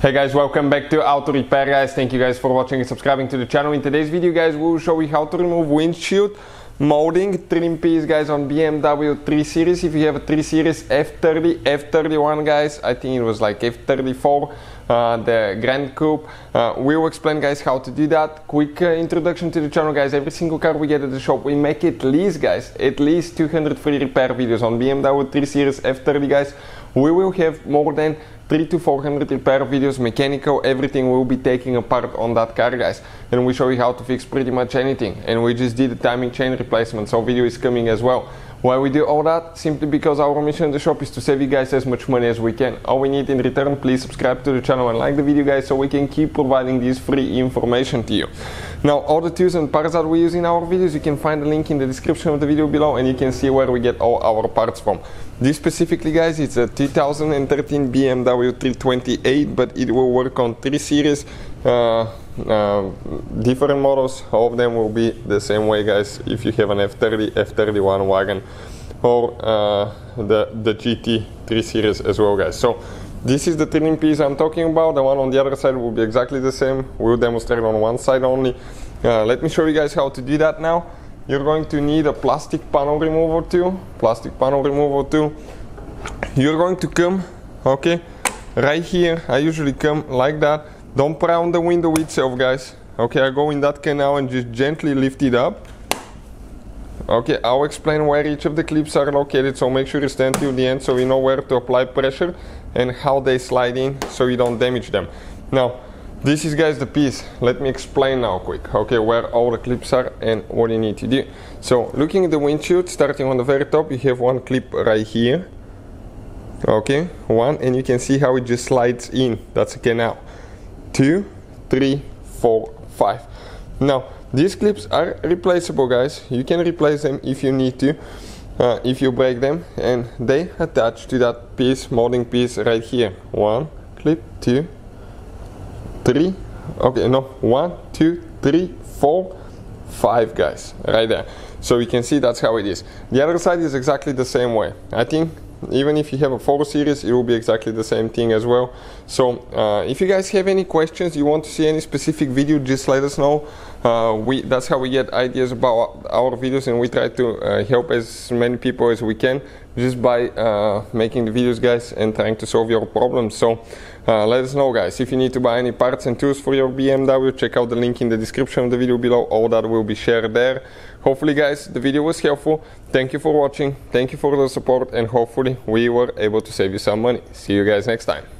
Hey guys, welcome back to Auto Repair guys. Thank you guys for watching and subscribing to the channel. In today's video guys, we'll show you how to remove windshield molding trim piece guys on BMW 3 Series. If you have a 3 Series F30, F31 guys, I think it was like F34, uh, the Gran Coupe. Uh, we will explain guys how to do that. Quick uh, introduction to the channel guys. Every single car we get at the shop, we make at least guys, at least 200 free repair videos on BMW 3 Series F30 guys. We will have more than 3 to 400 repair videos, mechanical, everything will be taking apart on that car guys. And we show you how to fix pretty much anything. And we just did the timing chain replacement, so video is coming as well. Why we do all that? Simply because our mission in the shop is to save you guys as much money as we can. All we need in return, please subscribe to the channel and like the video guys so we can keep providing this free information to you. Now all the tools and parts that we use in our videos, you can find the link in the description of the video below and you can see where we get all our parts from. This specifically guys, it's a 2013 BMW 328 but it will work on 3 series uh, uh, different models all of them will be the same way guys. If you have an F30 F31 wagon or uh, the the GT 3 series as well guys. So this is the trim piece I'm talking about. The one on the other side will be exactly the same. We'll demonstrate on one side only. Uh, let me show you guys how to do that now. You're going to need a plastic panel remover tool plastic panel remover tool. You're going to come okay right here. I usually come like that don't on the window itself, guys. Okay, I go in that canal and just gently lift it up. Okay, I'll explain where each of the clips are located, so make sure you stand till the end so you know where to apply pressure and how they slide in so you don't damage them. Now, this is guys the piece. Let me explain now quick, okay, where all the clips are and what you need to do. So, looking at the windshield, starting on the very top, you have one clip right here. Okay, one, and you can see how it just slides in. That's a canal two, three, four, five. Now, these clips are replaceable, guys. You can replace them if you need to, uh, if you break them, and they attach to that piece, molding piece right here. One clip, two, three. Okay, no, one, two, three, four, five, guys, right there. So you can see that's how it is. The other side is exactly the same way. I think even if you have a photo series it will be exactly the same thing as well. So uh, if you guys have any questions you want to see any specific video just let us know. Uh, we that's how we get ideas about our videos and we try to uh, help as many people as we can just by uh, making the videos guys and trying to solve your problems. So uh, let us know guys. If you need to buy any parts and tools for your BMW check out the link in the description of the video below. All that will be shared there. Hopefully guys the video was helpful. Thank you for watching. Thank you for the support. And hopefully we were able to save you some money. See you guys next time